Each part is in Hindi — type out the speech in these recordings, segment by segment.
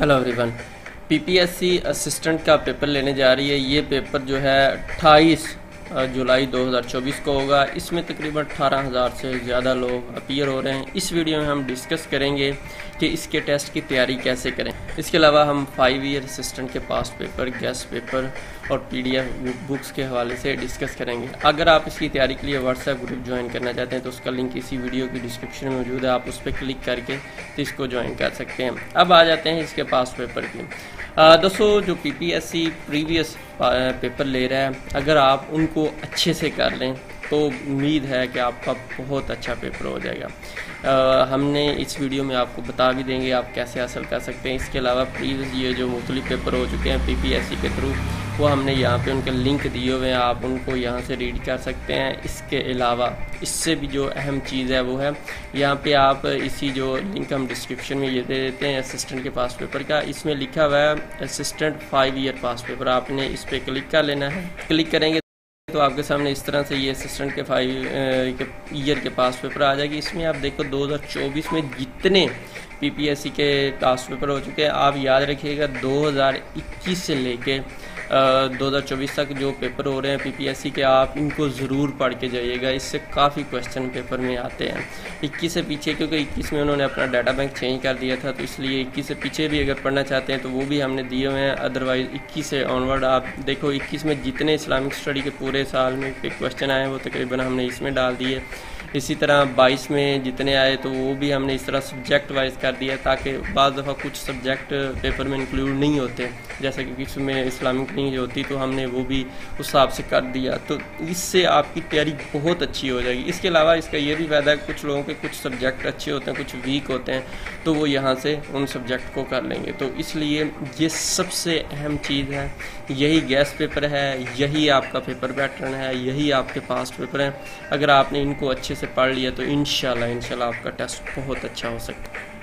हेलो एवरीवन पीपीएससी असिस्टेंट का पेपर लेने जा रही है। ये पेपर जो है 28 जुलाई 2024 को होगा। इसमें तकरीबन 18000 से ज़्यादा लोग अपीयर हो रहे हैं। इस वीडियो में हम डिस्कस करेंगे कि इसके टेस्ट की तैयारी कैसे करें। इसके अलावा हम फाइव ईयर असिस्टेंट के पास पेपर, गेस्ट पेपर और पीडीएफ बुक्स के हवाले से डिस्कस करेंगे। अगर आप इसकी तैयारी के लिए व्हाट्सएप ग्रुप ज्वाइन करना चाहते हैं तो उसका लिंक इसी वीडियो की डिस्क्रिप्शन में मौजूद है। आप उस पर क्लिक करके तो इसको ज्वाइन कर सकते हैं। अब आ जाते हैं इसके पास पेपर की। दोस्तों, जो पीपीएससी प्रीवियस पेपर ले रहा है। अगर आप उनको अच्छे से कर लें तो उम्मीद है कि आपका बहुत अच्छा पेपर हो जाएगा। आ, हमने इस वीडियो में आपको बता भी देंगे आप कैसे हासिल कर सकते हैं। इसके अलावा प्रीवियस ये जो मुख्तलिफ़ पेपर हो चुके हैं पीपीएससी के थ्रू वो हमने यहाँ पे उनके लिंक दिए हुए हैं, आप उनको यहाँ से रीड कर सकते हैं। इसके अलावा, इससे भी जो अहम चीज़ है वो है, यहाँ पे आप इसी जो लिंक हम डिस्क्रिप्शन में ये दे देते हैं असिस्टेंट के पास पेपर का। इसमें लिखा हुआ है assistant five year past paper आपने इस पर क्लिक कर लेना है। क्लिक करेंगे तो आपके सामने इस तरह से ये असिस्टेंट के फाइव के ईयर के पास पेपर आ जाएगी। इसमें आप देखो 2024 में जितने पीपीएससी के पास पेपर हो चुके हैं। आप याद रखिएगा 2021 से लेके 2024 तक जो पेपर हो रहे हैं पीपीएससी के, आप इनको ज़रूर पढ़ के जाइएगा। इससे काफ़ी क्वेश्चन पेपर में आते हैं। 21 से पीछे, क्योंकि 21 में उन्होंने अपना डाटा बैंक चेंज कर दिया था तो इसलिए 21 से पीछे भी अगर पढ़ना चाहते हैं तो वो भी हमने दिए हुए हैं। अदरवाइज़ 21 से ऑनवर्ड आप देखो 21 में जितने इस्लामिक स्टडी के पूरे साल में क्वेश्चन आए हैं, वो तकरीबन हमने इसमें डाल दिए। इसी तरह 22 में जितने आए तो वो भी हमने इस तरह सब्जेक्ट वाइज कर दिया, ताकि बाद दफ़ा कुछ सब्जेक्ट पेपर में इंक्लूड नहीं होते, जैसे कि किसी में इस्लामिक नहीं होती तो हमने वो भी उस हिसाब से कर दिया। तो इससे आपकी तैयारी बहुत अच्छी हो जाएगी। इसके अलावा इसका ये भी फ़ायदा है, कुछ लोगों के कुछ सब्जेक्ट अच्छे होते हैं, कुछ वीक होते हैं तो वो यहाँ से उन सब्जेक्ट को कर लेंगे। तो इसलिए ये सबसे अहम चीज़ है, यही गैस पेपर है, यही आपका पेपर पैटर्न है, यही आपके पास्ट पेपर हैं। अगर आपने इनको अच्छे से पढ़ लिया तो इन शाला आपका टेस्ट बहुत अच्छा हो सकता है।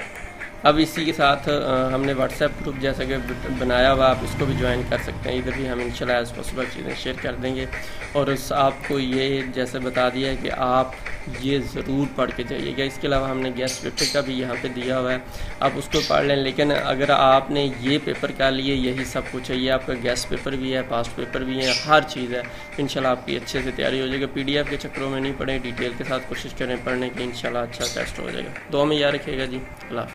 अब इसी के साथ हमने व्हाट्सएप ग्रुप जैसा कि बनाया हुआ आप इसको भी ज्वाइन कर सकते हैं। इधर भी हम इंशाल्लाह एज पॉसिबल चीज़ें शेयर कर देंगे। और उस आपको ये जैसे बता दिया है कि आप ये ज़रूर पढ़ के जाइएगा। इसके अलावा हमने गेस्ट पेपर का भी यहाँ पे दिया हुआ है। आप उसको पढ़ लें, लेकिन अगर आपने ये पेपर का लिए, यही सब कुछ है। ये आपका गेस्ट पेपर भी है पास्ट पेपर भी है, हर चीज़ है। इंशाल्लाह आपकी अच्छे से तैयारी हो जाएगी। पीडीएफ के चक्रों में नहीं पढ़ें डिटेल के साथ कोशिश करें पढ़ने की। इंशाल्लाह अच्छा टेस्ट हो जाएगा। दो में याद रखिएगा जी। अल्लाह